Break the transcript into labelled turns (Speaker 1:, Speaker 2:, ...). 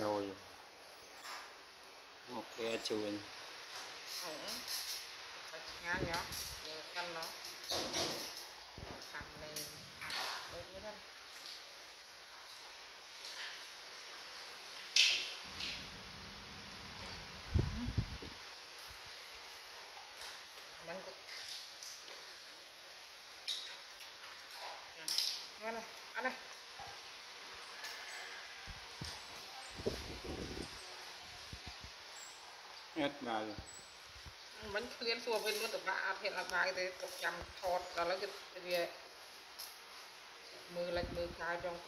Speaker 1: rồi ok chuồn
Speaker 2: Ừ. Phải ngá nhó, vừa canh nó. Thằng này được với
Speaker 1: បាយ
Speaker 2: មិនព្រៀនសួរវិញមិនតម្លាក់អត់ហ៊ានអត់បាយទេទុកចាំថតដល់ឥឡូវគឺវាមើលលិចមើលខោចង់